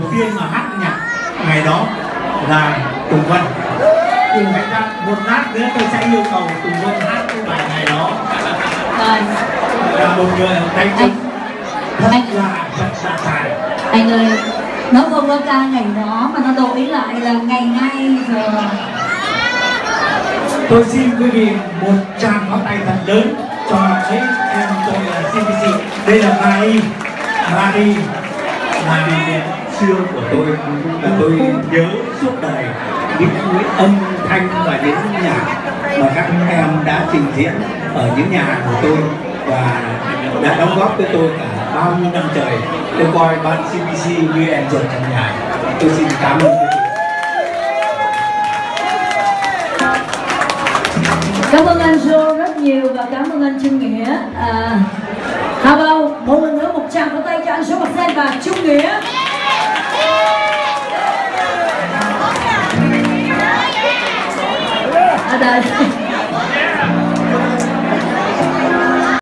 đầu tiên mà hát nhạc ngày đó là Tùng Vân. Thì hãy ra một lát nữa tôi sẽ yêu cầu Tùng Vân hát cái bài này đó. Rồi, là một người tay chân thật Anh- là thật là tài. anh ơi, nó không có ca ngày đó mà nó đổi lại là ngày nay giờ. tôi xin quý vị một tràng pháo tay thật lớn cho mấy em tôi là CPC đây là Marie. Marie. Marie xưa của tôi là tôi nhớ suốt đời những cái âm thanh và những nhạc mà các em đã trình diễn ở những nhà hàng của tôi và đã đóng góp với tôi cả bao nhiêu năm trời tôi coi ban CBC như em ruột trong nhà tôi xin cảm ơn Cảm ơn anh Joe rất nhiều và cảm ơn anh Trung Nghĩa. À, Hà Bao một lần nữa một tràng pháo tay cho anh Joe Bạc Sen và Trung Nghĩa. 好的